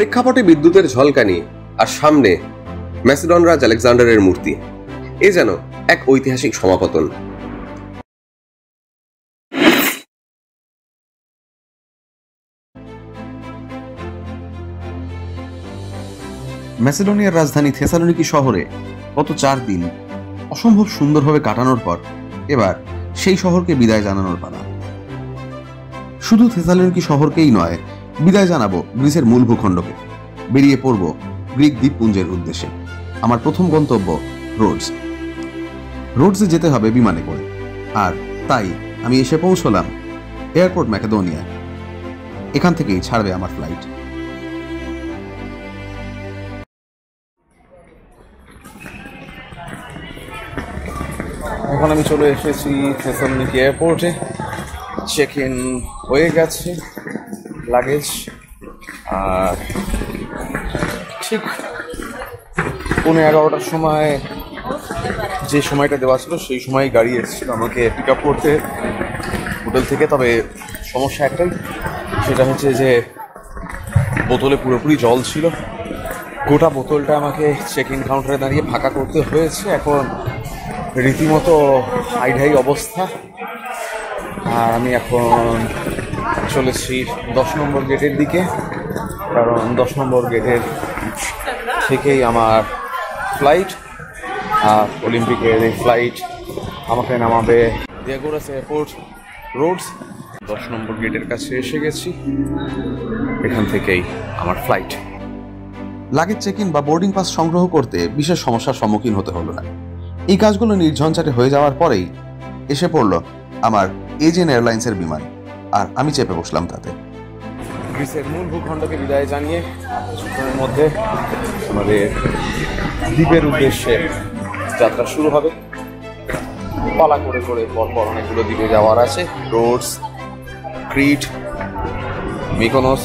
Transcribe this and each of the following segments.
প্রেক্ষাপটে বিদ্যুতের ঝলকানি আর সামনে ম্যাসিডন রাজ আলেকজান্ডারের মূর্তি। এ যেন এক ঐতিহাসিক সমাপতন। ম্যাসেডোনিয়ার রাজধানী থেসালোনিকি শহরে গত চার দিন অসম্ভব সুন্দরভাবে কাটানোর পর এবার সেই শহরকে বিদায় জানানোর পালা। শুধু থেসালোনিকি শহরকেই নয় বিদায় জানাব গ্রিসের মূল ভূখণ্ডকে। বেরিয়ে পড়ব গ্রিক দ্বীপপুঞ্জের উদ্দেশ্যে। আমার প্রথম গন্তব্য রোডস। রোডসে যেতে হবে বিমানে করে। আর তাই আমি এসে পৌঁছলাম এয়ারপোর্ট ম্যাকেদোনিয়া এখান থেকেই ছাড়বে আমার ফ্লাইট। এখন আমি চলে এসেছি এয়ারপোর্টে। চেক ইন হয়ে গেছে। লাগেজ আর ঠিক পৌনে এগারোটার সময় যে সময়টা দেওয়া ছিল, সেই সময় গাড়ি এসেছিল আমাকে পিক আপ করতে হোটেল থেকে। তবে সমস্যা একটাই, সেটা হচ্ছে যে বোতলে পুরোপুরি জল ছিল। গোটা বোতলটা আমাকে চেক ইন কাউন্টারে দাঁড়িয়ে ফাঁকা করতে হয়েছে। এখন রীতিমতো হাইঢাই অবস্থা। আর আমি এখন চলেছি দশ নম্বর গেটের দিকে, কারণ দশ নম্বর গেটের থেকেই আমার ফ্লাইট আর অলিম্পিকের এই ফ্লাইট আমাকে নামাবে দিয়াগোরাস এয়ারপোর্ট রোডস দশ নম্বর গেটের কাছে এসে গেছি, এখান থেকেই আমার ফ্লাইট লাগেজ চেক ইন বা বোর্ডিং পাস সংগ্রহ করতে বিশেষ সমস্যার সম্মুখীন হতে হলো না। এই কাজগুলো নির্ঝঞ্ঝাটে হয়ে যাওয়ার পরেই এসে পড়ল আমার এজেন এয়ারলাইন্সের বিমান। আর আমি চেপে বসলাম তাতে। গ্রিসের মূল ভূখণ্ডকে বিদায় জানিয়ে কিছুক্ষণের মধ্যে আমাদের দ্বীপের উদ্দেশ্যে যাত্রা শুরু হবে। পালা করে করে পরপর অনেকগুলো দ্বীপে যাওয়ার আছে। রোডস, ক্রিট, মিকোনস,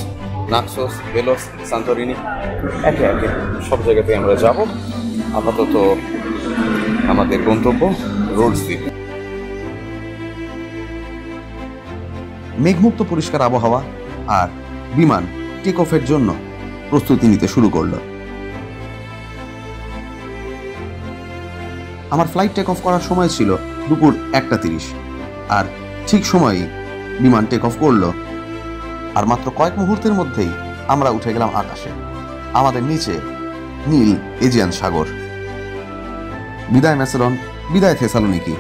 নাক্সোস, বেলোস সান্তরিনি একে একে সব জায়গাতে আমরা যাব। আপাতত আমাদের গন্তব্য রোডস দ্বীপ। মেঘমুক্ত পরিষ্কার আবহাওয়া আর বিমান টেক অফের জন্য প্রস্তুতি নিতে শুরু করল। আমার ফ্লাইট টেক অফ করার সময় ছিল দুপুর একটা তিরিশ। আর ঠিক সময়ই বিমান টেক অফ করল। আর মাত্র কয়েক মুহূর্তের মধ্যেই আমরা উঠে গেলাম আকাশে। আমাদের নিচে নীল এজিয়ান সাগর। বিদায়, ম্যাসেলন। বিদায়, থেসালোনিকি।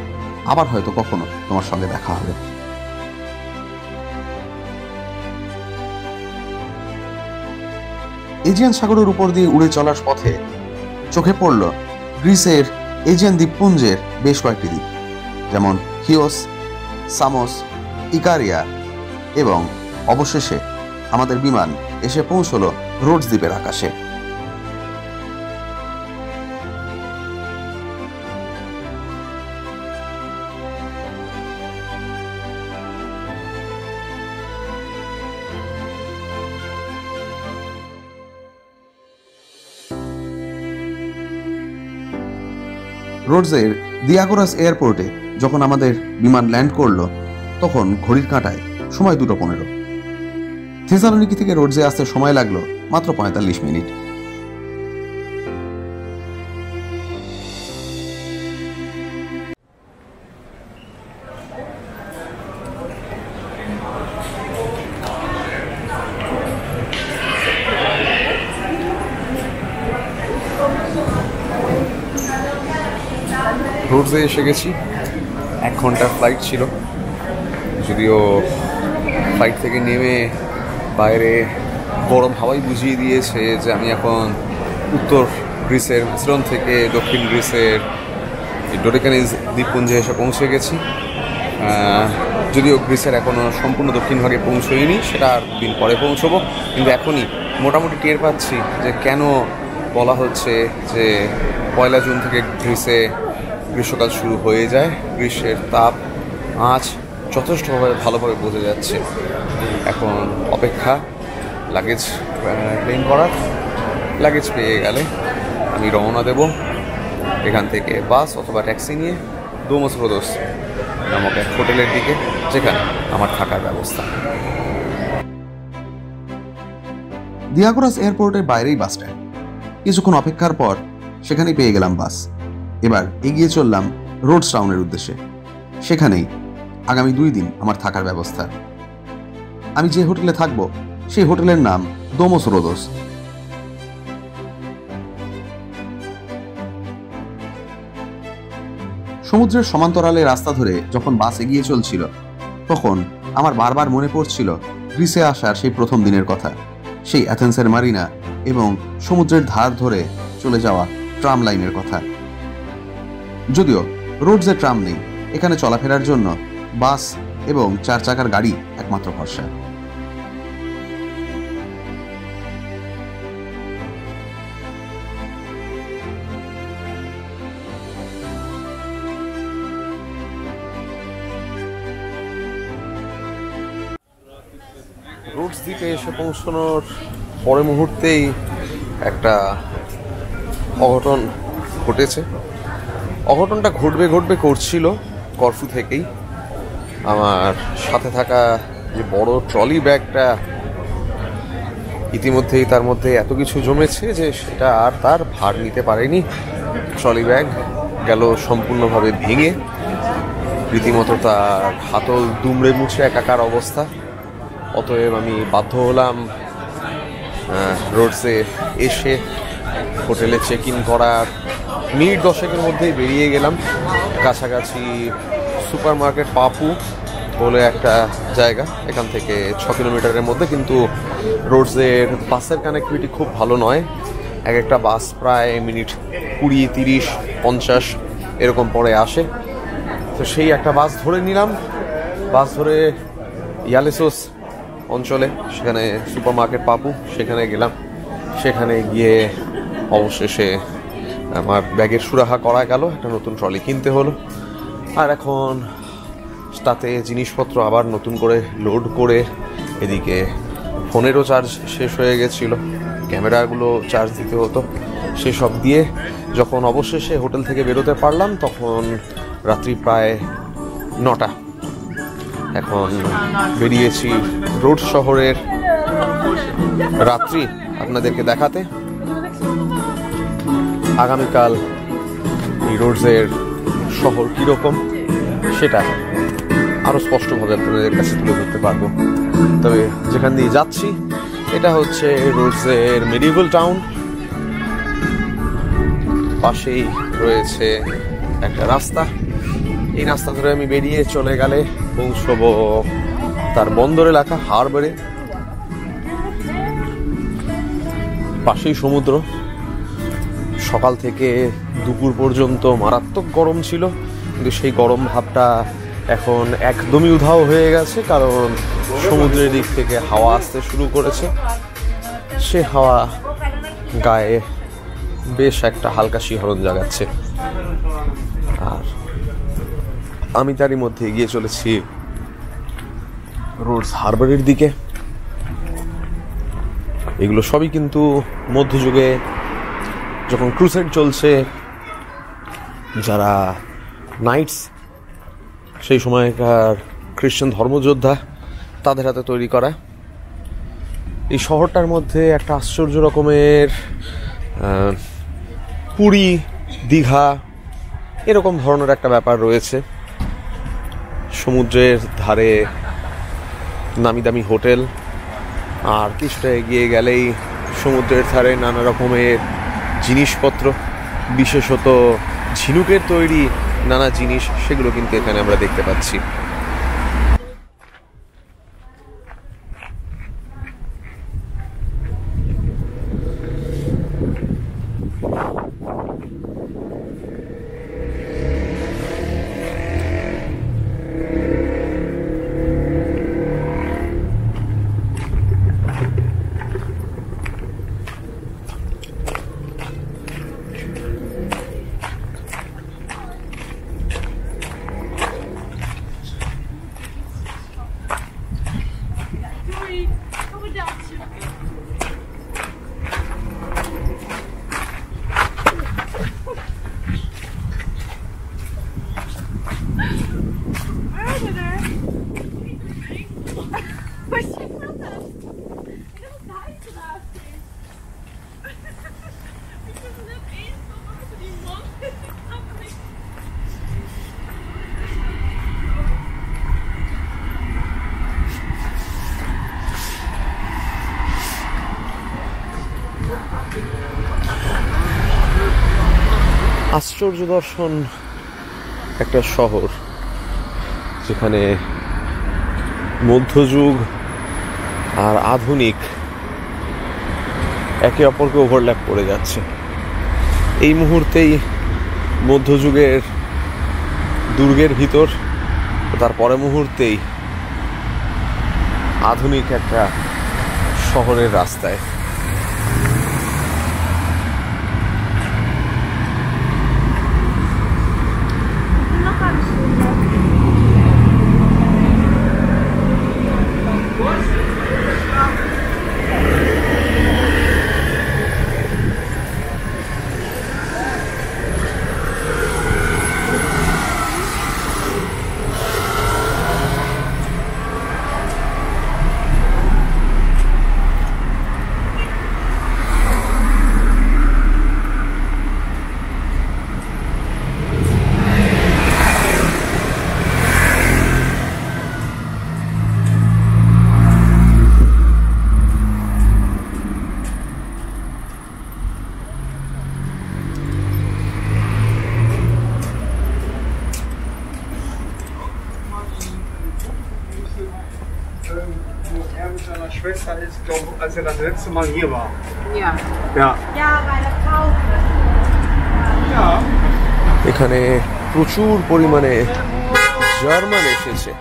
আবার হয়তো কখনো তোমার সঙ্গে দেখা হবে। এজিয়ান সাগরের উপর দিয়ে উড়ে চলার পথে চোখে পড়ল গ্রিসের এজিয়ান দ্বীপপুঞ্জের বেশ কয়েকটি দ্বীপ, যেমন হিওস, সামোস, ইকারিয়া এবং অবশেষে আমাদের বিমান এসে পৌঁছল রোডস দ্বীপের আকাশে। রোডসের দিয়াগোরাস এয়ারপোর্টে যখন আমাদের বিমান ল্যান্ড করল, তখন ঘড়ির কাঁটায়, সময় দুটো পনেরো। থেসালোনিকি থেকে রোডসে আসতে সময় লাগল মাত্র পঁয়তাল্লিশ মিনিট। রোডসে এসে গেছি। এক ঘণ্টার ফ্লাইট ছিল। যদিও ফ্লাইট থেকে নেমে বাইরে গরম হাওয়াই বুঝিয়ে দিয়েছে যে আমি এখন উত্তর গ্রিসের মিশ্রণ থেকে দক্ষিণ গ্রিসের ডোরিকানিজ দ্বীপপুঞ্জে এসে পৌঁছে গেছি। যদিও গ্রিসের এখনও সম্পূর্ণ দক্ষিণ ভাগে পৌঁছয়নি, সেটা আর দিন পরে পৌঁছবো। কিন্তু এখনই মোটামুটি টের পাচ্ছি যে কেন বলা হচ্ছে যে পয়লা জুন থেকে গ্রিসে গ্রীষ্মকাল শুরু হয়ে যায়। গ্রীষ্মের তাপ আঁচ যথেষ্টভাবে ভালোভাবে বোঝা যাচ্ছে। এখন অপেক্ষা লাগেজ ক্লেম করার। লাগেজ পেয়ে গেলে আমি রওনা দেব। এখান থেকে বাস অথবা ট্যাক্সি নিয়ে ডোমোস রোদোস নামক এক হোটেলের দিকে, যেখানে আমার থাকার ব্যবস্থা। দিয়াগোরাস এয়ারপোর্টের বাইরেই বাস স্ট্যান্ড। কিছুক্ষণ অপেক্ষার পর সেখানেই পেয়ে গেলাম বাস। এবার এগিয়ে চললাম রোডস টাউনের উদ্দেশ্যে। সেখানেই আগামী দুই দিন আমার থাকার ব্যবস্থা। আমি যে হোটেলে থাকব, সেই হোটেলের নাম দোমোস রোদোস। সমুদ্রের সমান্তরালে রাস্তা ধরে যখন বাস এগিয়ে চলছিল, তখন আমার বারবার মনে পড়ছিল গ্রিসে আসার সেই প্রথম দিনের কথা। সেই অ্যাথেন্সের মারিনা এবং সমুদ্রের ধার ধরে চলে যাওয়া ট্রাম লাইনের কথা। যদিও রোডসে ট্রাম নেই, এখানে চলাফেরার জন্য বাস এবং চার চাকার গাড়ি একমাত্র ভরসা। রুটস দ্বীপে এসে পৌঁছানোর পরে মুহূর্তেই একটা অঘটন ঘটেছে। অঘটনটা ঘটবে ঘটবে করছিল, করফু থেকেই। আমার সাথে থাকা যে বড় ট্রলি ব্যাগটা ইতিমধ্যেই তার মধ্যে এত কিছু জমেছে যে সেটা আর তার ভার নিতে পারেনি। ট্রলি ব্যাগ গেল সম্পূর্ণভাবে ভেঙে। রীতিমতো তার হাতল দুমড়ে মুছে একাকার অবস্থা। অতএব আমি বাধ্য হলাম রোডসে এসে হোটেলে চেক ইন করার মিনিট দশেকের মধ্যেই বেরিয়ে গেলাম। কাছাকাছি সুপার মার্কেট পাপু বলে একটা জায়গা, এখান থেকে ছ কিলোমিটারের মধ্যে। কিন্তু রোডসের বাসের কানেক্টিভিটি খুব ভালো নয়। এক একটা বাস প্রায় মিনিট কুড়ি, তিরিশ, পঞ্চাশ এরকম পরে আসে। তো সেই একটা বাস ধরে নিলাম। বাস ধরে ইয়ালেসোস অঞ্চলে, সেখানে সুপার মার্কেট পাবো সেখানে গেলাম। সেখানে গিয়ে অবশেষে আমার ব্যাগের সুরাহা করা গেল, একটা নতুন ট্রলি কিনতে হলো। আর এখন তাতে জিনিসপত্র আবার নতুন করে লোড করে এদিকে ফোনেরও চার্জ শেষ হয়ে গেছিল, ক্যামেরাগুলো চার্জ দিতে হতো। সেসব দিয়ে যখন অবশেষে হোটেল থেকে বেরোতে পারলাম, তখন রাত্রি প্রায় নটা। এখন বেরিয়েছি রোড শহরের রাত্রি আপনাদেরকে দেখাতে। আগামীকাল এই রোডসের শহর কীরকম সেটা আরও স্পষ্টভাবে আপনাদের কাছে তুলে ধরতে পারব। তবে যেখান দিয়ে যাচ্ছি, এটা হচ্ছে রোডসের মেডিভেল টাউন পাশেই রয়েছে একটা রাস্তা। এই রাস্তা ধরে আমি বেরিয়ে চলে গেলে পৌঁছবো তার বন্দর এলাকা হারবারে। পাশেই সমুদ্র। সকাল থেকে দুপুর পর্যন্ত মারাত্মক গরম ছিল। কিন্তু সেই গরম ভাবটা এখন একদমই উধাও হয়ে গেছে, কারণ সমুদ্রের দিক থেকে হাওয়া আসতে শুরু করেছে। সে হাওয়া গায়ে বেশ একটা হালকা শিহরণ জাগাচ্ছে। আর আমি তারই মধ্যে এগিয়ে চলেছি রোডস হারবারের দিকে। এগুলো সবই কিন্তু মধ্যযুগে যখন ক্রুসেড চলছে, যারা নাইটস সেই সময়কার খ্রিস্টান ধর্মযোদ্ধা, তাদের হাতে তৈরি করা। এই শহরটার মধ্যে একটা আশ্চর্য রকমের পুরী, দীঘা, এরকম ধরনের একটা ব্যাপার রয়েছে। সমুদ্রের ধারে নামি দামি হোটেল, আর কিছুটা এগিয়ে গেলেই সমুদ্রের ধারে নানা রকমের জিনিসপত্র বিশেষত ঝিনুকের তৈরি নানা জিনিস সেগুলো কিন্তু এখানে আমরা দেখতে পাচ্ছি। আশ্চর্য দর্শন একটা শহর, যেখানে মধ্যযুগ আর আধুনিক একে অপরকে ওভারল্যাপ করে যাচ্ছে। এই মুহূর্তেই মধ্যযুগের দুর্গের ভিতর, তার পরে মুহূর্তেই আধুনিক একটা শহরের রাস্তায় letzte Mal hier war. Ja. Ja. Ja, bei der Taufe. Ja. এখানে প্রচুর পরিমাণে জার্মান এসেছে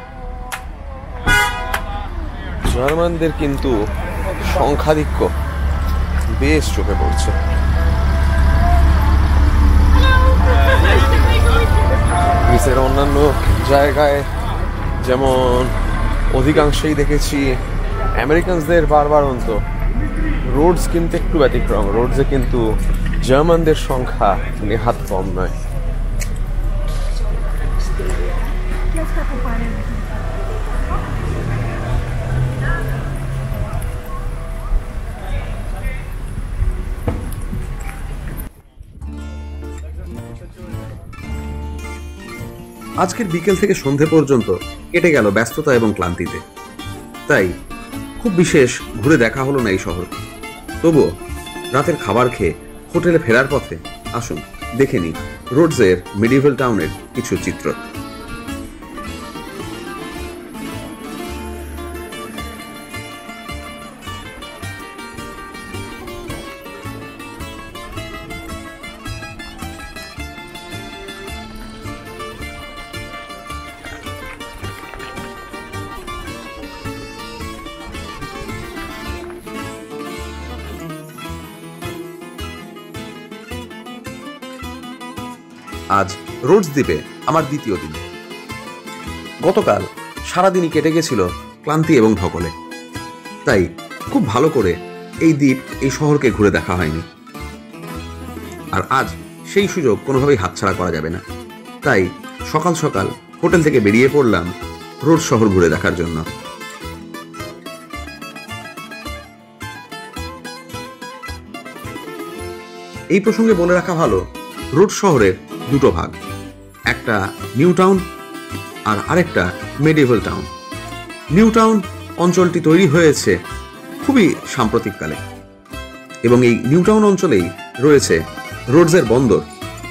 জার্মানদের কিন্তু সংখ্যাধিক্য বেশ চোখে পড়ছে গ্রিসের অন্যান্য জায়গায় যেমন অধিকাংশই দেখেছি আমেরিকানসদের বারবার অন্ত রোডস কিন্তু একটু ব্যতিক্রম। রোডসে কিন্তু জার্মানদের সংখ্যা নেহাত কম নয়। আজকের বিকেল থেকে সন্ধে পর্যন্ত কেটে গেল ব্যস্ততা এবং ক্লান্তিতে। তাই খুব বিশেষ ঘুরে দেখা হলো না এই শহর তবুও রাতের খাবার খেয়ে হোটেলে ফেরার পথে আসুন, দেখে নিই রোডসের মিডিভেল টাউনের কিছু চিত্র। রোডস দ্বীপে আমার দ্বিতীয় দিন। গতকাল সারাদিনই কেটে গেছিল ক্লান্তি এবং ধকলে। তাই খুব ভালো করে এই দ্বীপ, এই শহরকে ঘুরে দেখা হয়নি। আর আজ সেই সুযোগ কোনোভাবেই হাতছাড়া করা যাবে না। তাই সকাল সকাল হোটেল থেকে বেরিয়ে পড়লাম রোড শহর ঘুরে দেখার জন্য। এই প্রসঙ্গে বলে রাখা ভালো রোড শহরের দুটো ভাগ। একটা নিউ টাউন আর আরেকটা মেডিভেল টাউন। নিউ টাউন অঞ্চলটি তৈরি হয়েছে খুবই সাম্প্রতিককালে এবং এই নিউ টাউন অঞ্চলেই রয়েছে রোডসের বন্দর,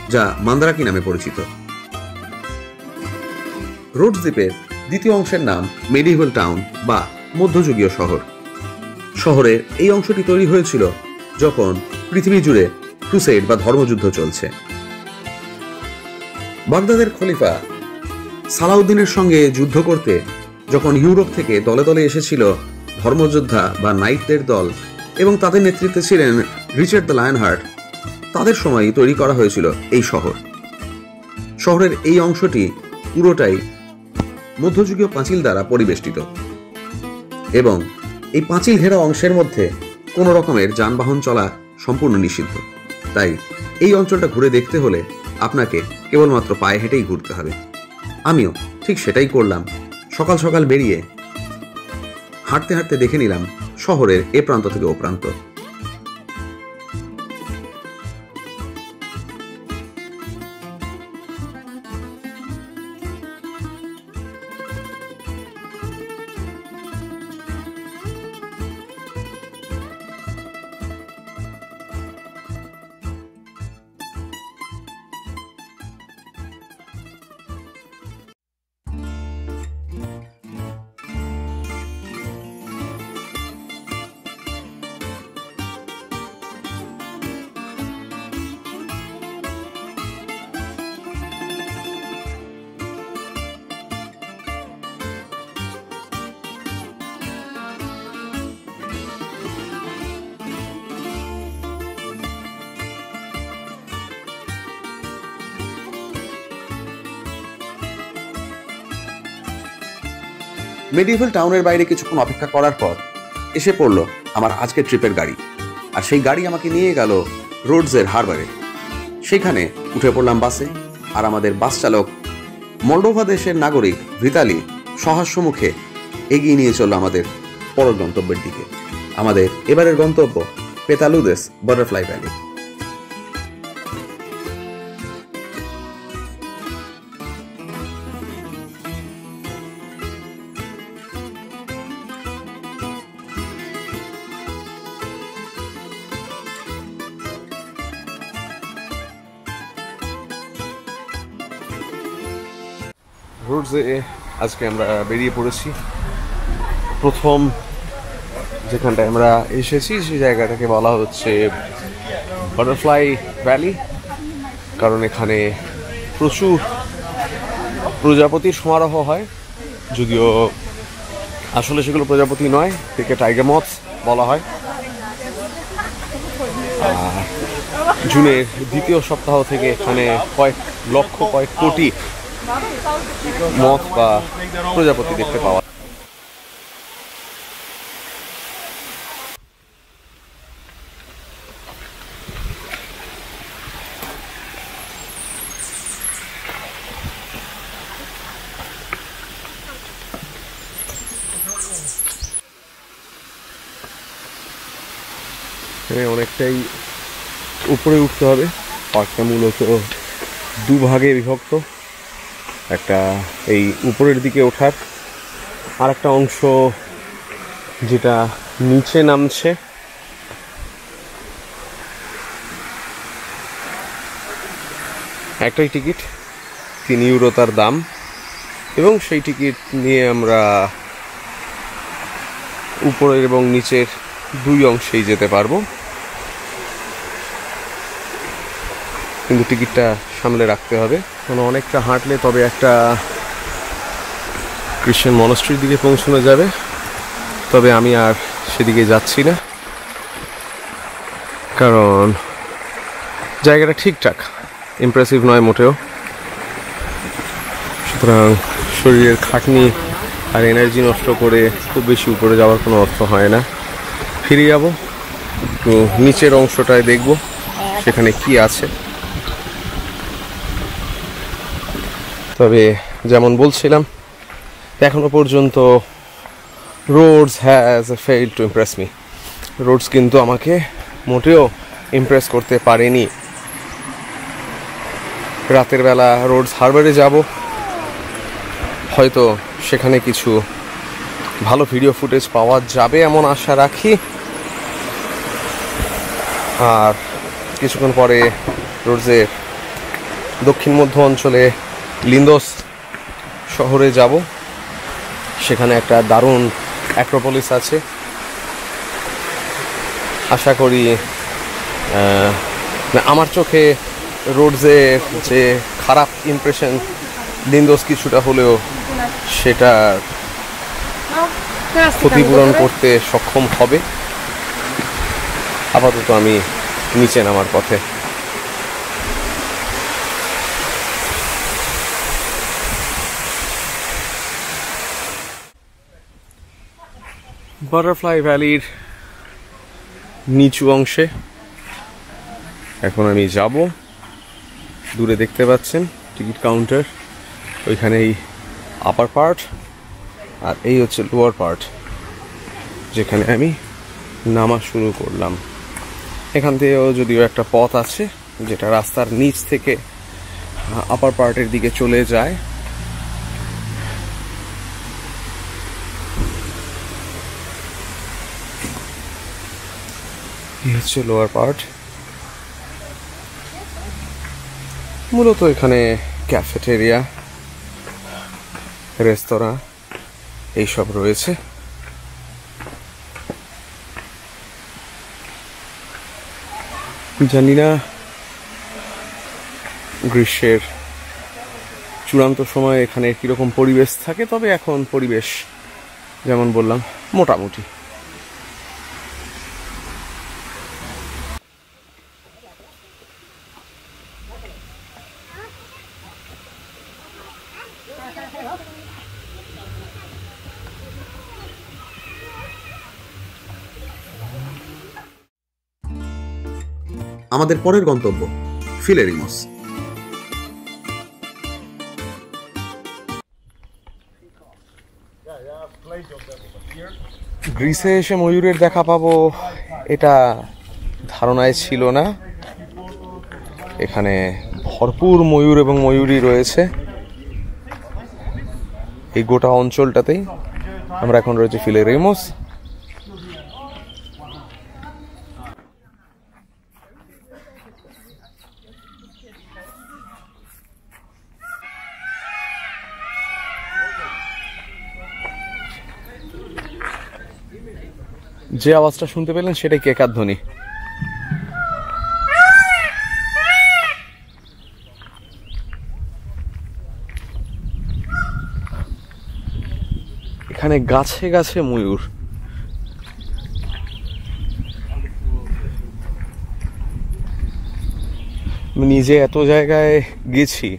যা মান্দারাকি নামে পরিচিত। রোডস দ্বীপের দ্বিতীয় অংশের নাম মেডিভেল টাউন বা মধ্যযুগীয় শহর। শহরের এই অংশটি তৈরি হয়েছিল যখন পৃথিবী জুড়ে ক্রুসেড বা ধর্মযুদ্ধ চলছে। বাগদাদের খলিফা সালাউদ্দিনের সঙ্গে যুদ্ধ করতে যখন ইউরোপ থেকে দলে দলে এসেছিল ধর্মযোদ্ধা বা নাইটদের দল এবং তাদের নেতৃত্বে ছিলেন রিচার্ড দ্য লায়নহার্ট, তাদের সময় তৈরি করা হয়েছিল এই শহর। শহরের এই অংশটি পুরোটাই মধ্যযুগীয় পাঁচিল দ্বারা পরিবেষ্টিত এবং এই পাঁচিল ঘেরা অংশের মধ্যে কোনো রকমের যানবাহন চলা সম্পূর্ণ নিষিদ্ধ। তাই এই অঞ্চলটা ঘুরে দেখতে হলে আপনাকে কেবলমাত্র পায়ে হেঁটেই ঘুরতে হবে। আমিও ঠিক সেটাই করলাম। সকাল সকাল বেরিয়ে হাঁটতে হাঁটতে দেখে নিলাম শহরের এ প্রান্ত থেকে ও প্রান্ত। মেডিভেল টাউনের বাইরে কিছুক্ষণ অপেক্ষা করার পর এসে পড়ল আমার আজকের ট্রিপের গাড়ি। আর সেই গাড়ি আমাকে নিয়ে গেল রোডসের হারবারে। সেখানে উঠে পড়লাম বাসে আর আমাদের বাস চালক, মল্ডোভা দেশের নাগরিক ভিতালি সহাস্য মুখে এগিয়ে নিয়ে চলল আমাদের পরের গন্তব্যের দিকে। আমাদের এবারের গন্তব্য পেতালুদেস বাটারফ্লাই ভ্যালি আজকে আমরা বেরিয়ে পড়েছি। প্রথম যেখানটায় আমরা এসেছি, সেই জায়গাটাকে বলা হচ্ছে বাটারফ্লাই ভ্যালি কারণ এখানে প্রচুর প্রজাপতির সমারোহ হয়। যদিও আসলে সেগুলো প্রজাপতি নয় থেকে টাইগার মথ বলা হয়। জুনের দ্বিতীয় সপ্তাহ থেকে এখানে কয়েক লক্ষ, কয়েক কোটি মথ বা প্রজাপতি দেখতে পাওয়া অনেকটাই উপরে উঠতে হবে। পার্কটা মূলত দুভাগে বিভক্ত। একটা এই উপরের দিকে ওঠার আর একটা অংশ যেটা নিচে নামছে। একটাই টিকিট, তিন ইউরো তার দাম। এবং সেই টিকিট নিয়ে আমরা উপরের এবং নিচের দুই অংশেই যেতে পারব। কিন্তু টিকিটটা সামলে রাখতে হবে। কারণ অনেকটা হাঁটলে তবে একটা খ্রিশ্চান মনস্ট্রির দিকে পৌঁছানো যাবে। তবে আমি আর সেদিকে যাচ্ছি না। কারণ জায়গাটা ঠিকঠাক। ইমপ্রেসিভ নয় মোটেও। সুতরাং শরীরের খাটনি আর এনার্জি নষ্ট করে খুব বেশি উপরে যাওয়ার কোনো অর্থ হয় না। ফিরে যাব। একটু নিচের অংশটায় দেখব, সেখানে কি আছে। তবে যেমন বলছিলাম, এখনও পর্যন্ত Rhodes has fail to impress me Rhodes কিন্তু আমাকে মোটেও ইমপ্রেস করতে পারেনি। রাতের বেলা রোডস হারবারে যাব। হয়তো সেখানে কিছু ভালো ভিডিও ফুটেজ পাওয়া যাবে এমন আশা রাখি। আর কিছুক্ষণ পরে রোডসের দক্ষিণ মধ্য অঞ্চলে লিন্দোস শহরে যাব। সেখানে একটা দারুণ অ্যাক্রোপলিস আছে। আশা করি আমার চোখে রোডসে যে খারাপ ইমপ্রেশন লিন্দোস কিছুটা হলেও সেটার ক্ষতিপূরণ করতে সক্ষম হবে। আপাতত আমি নিচে নামার পথে। বাটারফ্লাই ভ্যালির নিচু অংশে। এখন আমি যাব। দূরে দেখতে পাচ্ছেন, টিকিট কাউন্টার। ওইখানে এই আপার পার্ট আর এই হচ্ছে লোয়ার পার্ট যেখানে আমি নামা শুরু করলাম। এখান থেকেও যদিও একটা পথ আছে, যেটা রাস্তার নিচ থেকে আপার পার্টের দিকে চলে যায় হচ্ছে লোয়ার পার্ট মূলত এখানে ক্যাফেটেরিয়া রেস্তোরাঁ এইসব রয়েছে। জানি না গ্রীষ্মের চূড়ান্ত সময় এখানে কীরকম পরিবেশ থাকে, তবে এখন পরিবেশ যেমন বললাম, মোটামুটি। আমাদের পরের গন্তব্য, ফিলেরিমস। গ্রিসে এসে ময়ূরের দেখা পাবো, এটা ধারণায় ছিল না। এখানে ভরপুর ময়ূর এবং ময়ূরী রয়েছে। এই গোটা অঞ্চলটাতেই আমরা এখন রয়েছে ফিলেরিমোস। যে আওয়াজটা শুনতে পেলেন সেটাই কেকার ধ্বনি? এখানে গাছে গাছে ময়ূর। নিজে এত জায়গায় গেছি,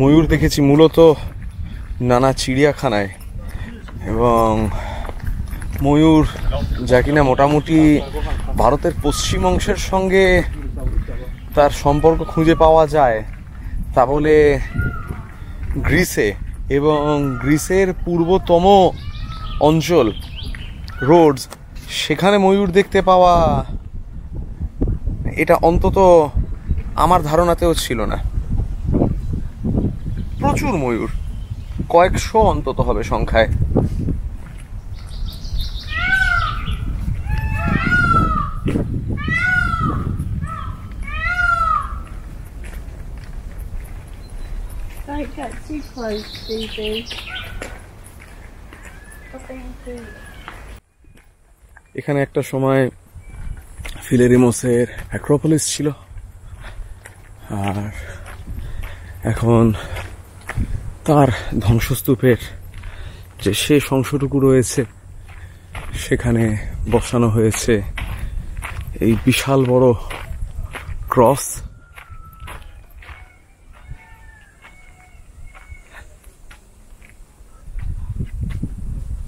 ময়ূর দেখেছি মূলত নানা চিড়িয়াখানায় এবং ময়ূর, যা কিনা মোটামুটি ভারতের পশ্চিম অংশের সঙ্গে তার সম্পর্ক খুঁজে পাওয়া যায়, তা বলে গ্রিসে এবং গ্রিসের পূর্বতম অঞ্চল, রোডস, সেখানে ময়ূর দেখতে পাওয়া এটা অন্তত আমার ধারণাতেও ছিল না। প্রচুর ময়ূর, কয়েকশো অন্তত হবে সংখ্যায়। Get too close, to এখানে একটা সময় ফিলেরিমোসের অ্যাক্রোপলিস ছিল। আর এখন তার ধ্বংসস্তূপের যে শেষ অংশটুকু রয়েছে সেখানে বসানো হয়েছে এই বিশাল বড় ক্রস।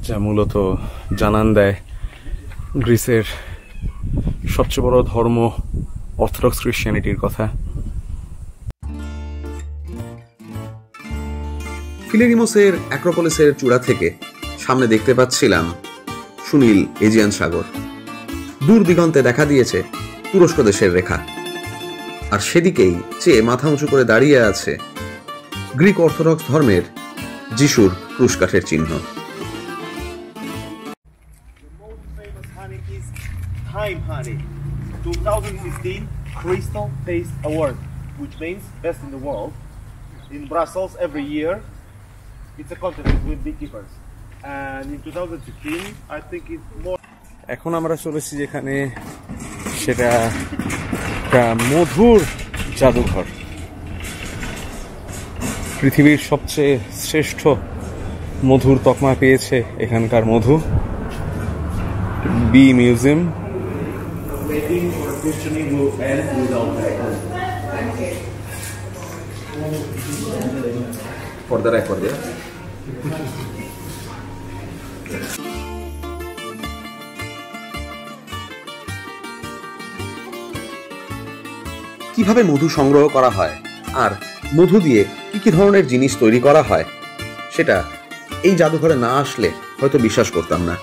যা মূলত জানান দেয় গ্রিসের সবচেয়ে বড় ধর্ম, অর্থোডক্স ক্রিশ্চিয়ানিটির কথা। ফিলেরিমোসের অ্যাক্রোপলিসের চূড়া থেকে সামনে দেখতে পাচ্ছিলাম সুনীল এজিয়ান সাগর। দূর দিগন্তে দেখা দিয়েছে তুরস্ক দেশের রেখা। আর সেদিকেই চেয়ে মাথা উঁচু করে দাঁড়িয়ে আছে গ্রিক অর্থোডক্স ধর্মের যিশুর ক্রুশকাঠের চিহ্ন। Time Honey. 2015 Crystal Taste Award, which means best in the world. In Brussels every year, it's a contest with beekeepers. And in 2015, I think it's more. এখন আমরা চলেছি যেখানে সেটা একটা মধুর জাদুঘর পৃথিবীর সবচেয়ে শ্রেষ্ঠ মধুর তকমা পেয়েছে এখানকার মধু bee museum Waiting for questioning will end without For the record, yeah? কীভাবে মধু সংগ্রহ করা হয় আর মধু দিয়ে কি কি ধরনের জিনিস তৈরি করা হয় সেটা এই জাদুঘরে না আসলে হয়তো বিশ্বাস করতাম না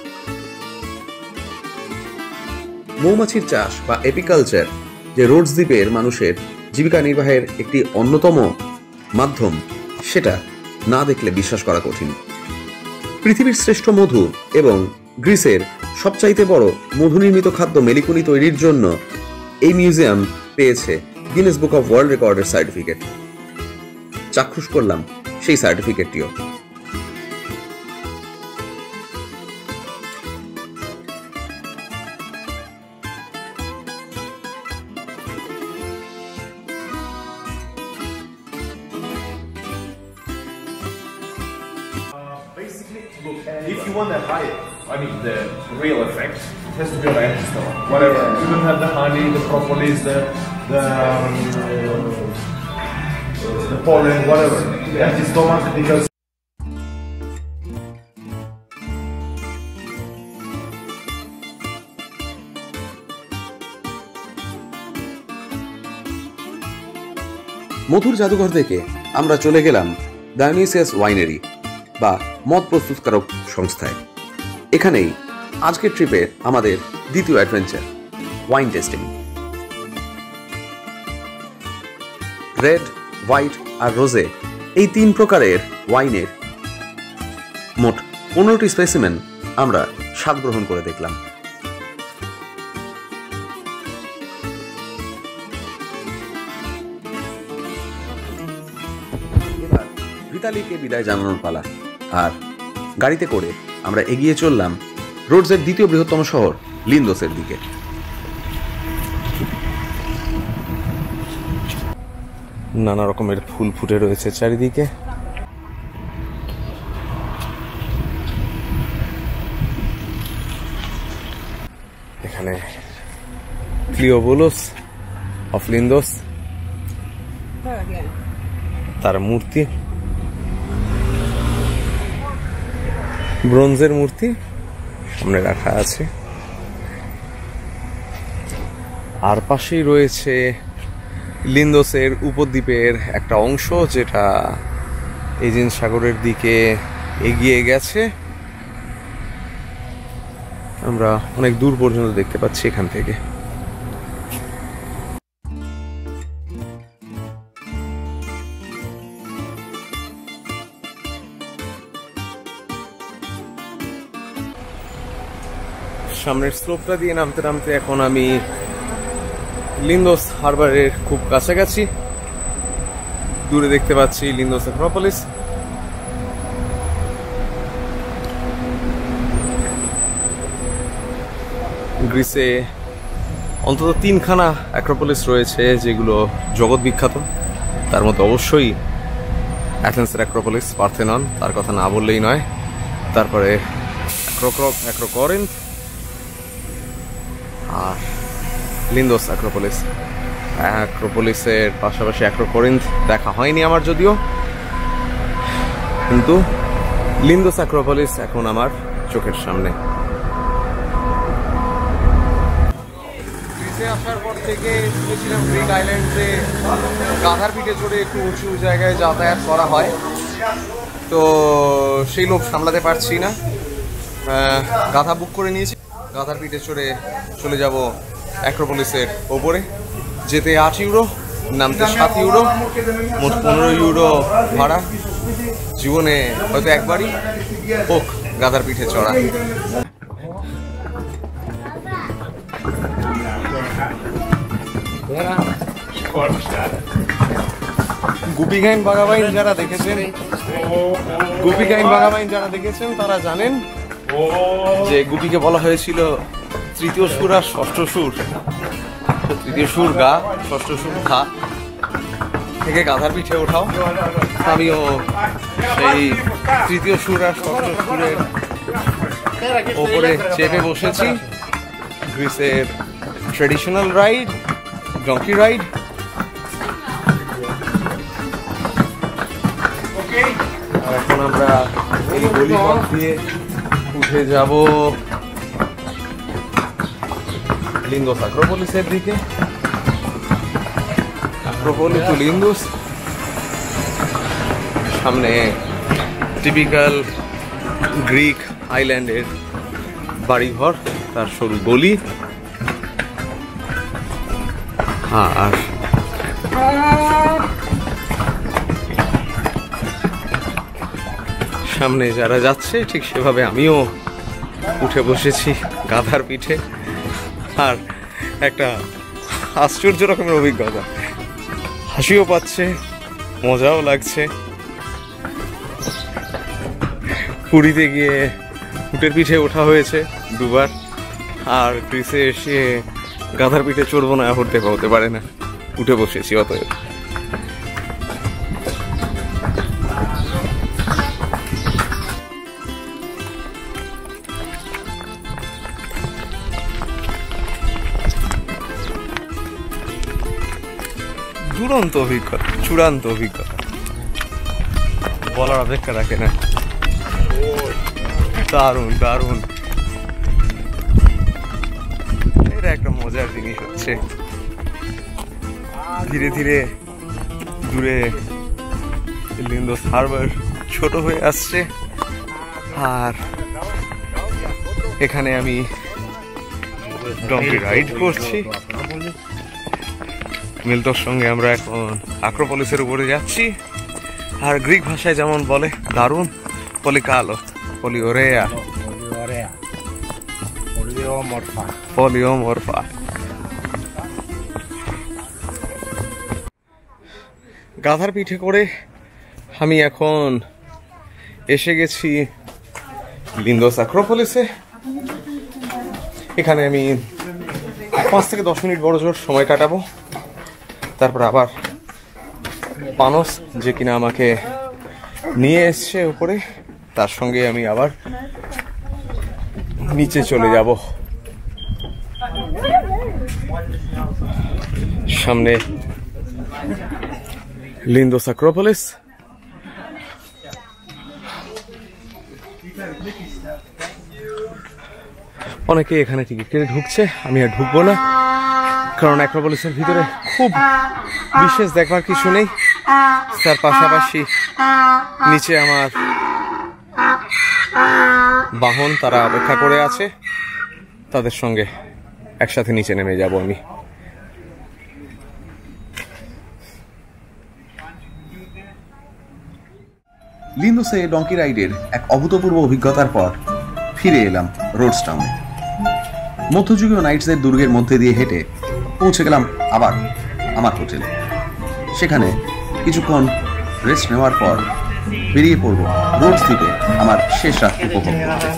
মৌমাছির চাষ বা এপিকালচার যে রোডস দ্বীপের মানুষের জীবিকা নির্বাহের একটি অন্যতম মাধ্যম, সেটা না দেখলে বিশ্বাস করা কঠিন। পৃথিবীর শ্রেষ্ঠ মধু এবং গ্রিসের সবচাইতে বড় মধু নির্মিত খাদ্য মেলিকুনি তৈরির জন্য এই মিউজিয়াম পেয়েছে গিনেস বুক অফ ওয়ার্ল্ড রেকর্ডের সার্টিফিকেট চাক্ষুষ করলাম সেই সার্টিফিকেটটিও Whatever. You don't have the honey, the propolis, the the um, uh, the pollen, whatever. Empty stomach because. মধুর জাদুঘর থেকে আমরা চলে গেলাম ডায়োনিসিয়াস ওয়াইনারি বা মদ প্রস্তুতকারক সংস্থায় এখানেই আজকের ট্রিপের আমাদের দ্বিতীয় adventure wine tasting red white আর রোজে এই তিন প্রকারের ওয়াইনের মোট পনেরোটি স্পেসিমেন আমরা স্বাদ গ্রহণ করে দেখলাম। এবার বিদায় জানানোর পালা আর গাড়িতে করে আমরা এগিয়ে চললাম রোডসের দ্বিতীয় বৃহত্তম শহর লিন্দোসের দিকে নানা রকমের ফুল ফুটে রয়েছে চারিদিকে। এখানে ক্লিওবোলোস অফ লিন্দোস তার মূর্তি। ব্রোঞ্জের মূর্তি। সামনে রাখা আছে। আর পাশেই রয়েছে লিন্দোসের উপদ্বীপের একটা অংশ, যেটা এজেন্ট সাগরের দিকে এগিয়ে গেছে। আমরা অনেক দূর পর্যন্ত দেখতে পাচ্ছি এখান থেকে। সামনের স্লোপটা দিয়ে নামতে নামতে এখন আমি লিন্দোস হারবারের খুব কাছাকাছি। দূরে দেখতে পাচ্ছি লিন্দোস অ্যাক্রোপলিস গ্রিসে অন্তত তিনখানা অ্যাক্রোপলিস রয়েছে, যেগুলো জগৎ বিখ্যাত। তার মধ্যে অবশ্যই অ্যাথেন্সের অ্যাক্রোপলিস পার্থেনন তার কথা না বললেই নয়। তারপরে অ্যাক্রোকরিন্থ লিন্দোস অ্যাক্রোপলিস অ্যাক্রোপলিসের পাশাপাশি অ্যাক্রোকরিন্থ দেখা হয়নি আমার যদিও। কিন্তু লিন্দোস অ্যাক্রোপলিস এখন আমার চোখের সামনে। গ্রিসে আসার পর থেকে শুনেছিলাম গ্রিক আইল্যান্ডসে গাধার পিঠে চড়ে একটু উঁচু জায়গায় যাতায়াত করা হয়। তো সেই লোভ সামলাতে পারছি না। গাধা বুক করে নিয়েছি। গাধার পিঠে চড়ে চলে যাব অ্যাক্রোপলিসের ওপরে যেতে আট ইউরো, নামতে সাত ইউরো, মোট পনেরো ইউরো ভাড়া। জীবনে হয়তো একবারই হোক গাধার পিঠে চড়া। গুপি গাইন বাগাবাইন যারা দেখেছেন গুপি গাইন বাগাবাইন যারা দেখেছেন, তারা জানেন যে গুপিকে বলা হয়েছিল তৃতীয় সুর আর ষষ্ঠ সুর। তৃতীয় সুর গা, ষষ্ঠ সুর খা থেকে গাধার পিঠে ওঠাও। আমিও সেই তৃতীয় সুর আর ষষ্ঠ সুরের ওপরে চেপে বসেছি। গ্রিসের ট্রেডিশনাল রাইড, ডঙ্কি রাইড। এখন আমরা এই গলি দিয়ে উঠে যাব। আক্রোপলিসের দিকে আক্রোপলি টু লিঙ্গুস সামনে টিপিক্যাল গ্রিক আইল্যান্ডের বাড়িঘর, তার সরু গলি। আর সামনে যারা যাচ্ছে, ঠিক সেভাবে আমিও উঠে বসেছি গাধার পিঠে। আর একটা আশ্চর্য রকমের অভিজ্ঞতা। হাসিও পাচ্ছে, মজাও লাগছে। পুরীতে গিয়ে উটের পিঠে ওঠা হয়েছে দুবার। আর গ্রিসে এসে গাধার পিঠে চড়বো না হতে হতে পারে না। উঠে বসেছি অতএব। দুরন্ত অভিজ্ঞতা, চূড়ান্ত অভিজ্ঞতা। বলার অপেক্ষা রাখে না। দারুণ দারুণ। এটা একটা মজার জিনিস হচ্ছে। ধীরে ধীরে দূরে লিন্দোস হারবার ছোট হয়ে আসছে। আর এখানে আমি ডঙ্কি রাইড করছি। মিল্টোর সঙ্গে আমরা এখন আক্রোপলিসের উপরে যাচ্ছি। আর গ্রিক ভাষায় যেমন বলে, দারুণ পলিকালো পলিওরেয়া পলিওমরফা গাধার পিঠে করে আমি এখন এসে গেছি লিন্দোস আক্রোপলিসে। এখানে আমি পাঁচ থেকে দশ মিনিট বড় জোর সময় কাটাবো। তারপর আবার পানস, যে কিনা আমাকে নিয়ে এসছে উপরে, তার সঙ্গে আমি আবার নিচে চলে যাব। সামনে লিন্দোস অ্যাক্রোপলিস অনেকে এখানে টিকিট কেটে ঢুকছে, আমি আর ঢুকবো না। কারণ অ্যাক্রোপলিসের ভিতরে খুব বিশেষ দেখবার কিছু নেই। তার পাশাপাশি নিচে আমার বাহন তারা অপেক্ষা করে আছে। তাদের সঙ্গে একসাথে নিচে নেমে যাব আমি। লিন্দোসে ডঙ্কি রাইডের এক অভূতপূর্ব অভিজ্ঞতার পর ফিরে এলাম রোডস টাউনে। মধ্যযুগীয় নাইটসের দুর্গের মধ্যে দিয়ে হেঁটে পৌঁছে গেলাম আবার আমার হোটেলে সেখানে কিছুক্ষণ রেস্ট নেওয়ার পর বেরিয়ে পড়ব রোডস দ্বীপে আমার শেষ রাত উপভোগ করতে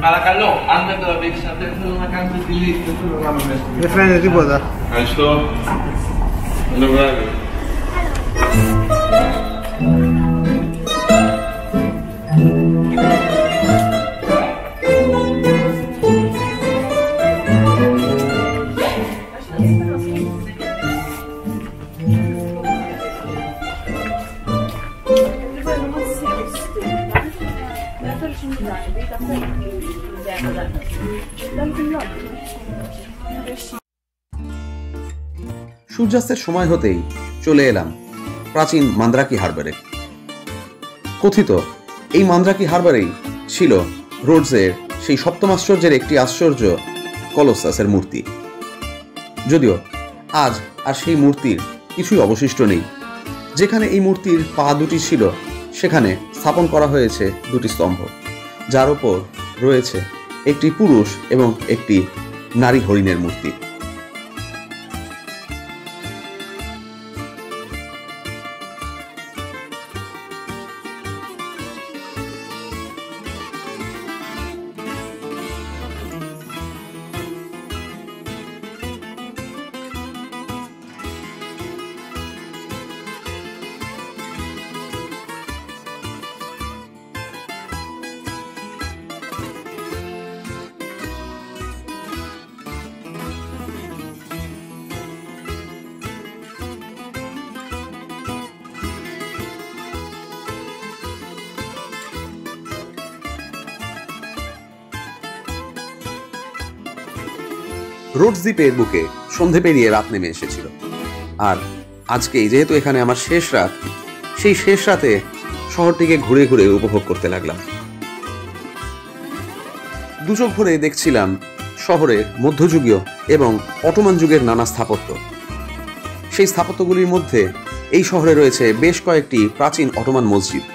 Παρακαλώ, αν δεν το δείξατε, θέλω να κάνετε delete. Δεν θέλω να με μέσα. Δεν φαίνεται τίποτα. Ευχαριστώ. Καλό βράδυ. সূর্যাস্তের সময় হতেই চলে এলাম প্রাচীন মান্দ্রাকি হারবারে। কথিত, এই মান্দ্রাকি হারবারেই ছিল রোডসের সেই সপ্তম আশ্চর্যের একটি আশ্চর্য কলোসাসের মূর্তি। যদিও আজ আর সেই মূর্তির কিছুই অবশিষ্ট নেই। যেখানে এই মূর্তির পা দুটি ছিল, সেখানে স্থাপন করা হয়েছে দুটি স্তম্ভ। যার ওপর রয়েছে একটি পুরুষ এবং একটি নারী হরিণের মূর্তি। দ্বীপের বুকে সন্ধে পেরিয়ে রাত নেমে এসেছিল। আর আজকেই যেহেতু এখানে আমার শেষ রাত, সেই শেষ রাতে শহরটিকে ঘুরে ঘুরে উপভোগ করতে লাগলাম। দুচোখ ভরে দেখছিলাম শহরে মধ্যযুগীয় এবং অটোমান যুগের নানা স্থাপত্য। সেই স্থাপত্যগুলির মধ্যে এই শহরে রয়েছে বেশ কয়েকটি প্রাচীন অটোমান মসজিদ।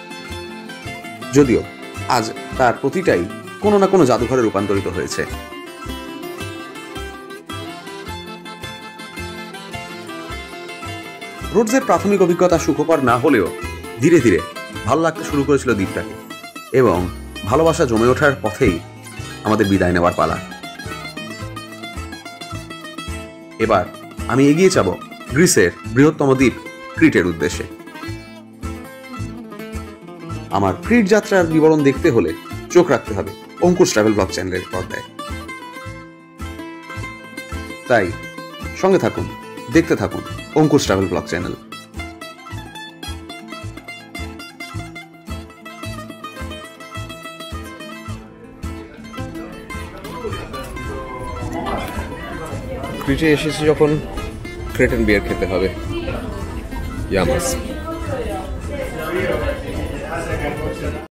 যদিও আজ তার প্রতিটাই কোনো না কোনো জাদুঘরে রূপান্তরিত হয়েছে। রোডসের প্রাথমিক অভিজ্ঞতা সুখকর না হলেও ধীরে ধীরে ভালো লাগতে শুরু করেছিল দ্বীপটাকে এবং ভালোবাসা জমে ওঠার পথেই আমাদের বিদায় নেওয়ার পালা। এবার আমি এগিয়ে যাব গ্রিসের বৃহত্তম দ্বীপ ক্রিটের উদ্দেশ্যে। আমার ক্রিট যাত্রার বিবরণ দেখতে হলে চোখ রাখতে হবে অঙ্কুশ ট্রাভেল ব্লগ চ্যানেলের পর্দায়। তাই সঙ্গে থাকুন, দেখতে থাকুন অঙ্কুশ ট্রাভেল ব্লগ চ্যানেল। ক্রিটে এসেছি যখন ক্রেটেন বিয়ার খেতে হবে। ইয়ামাস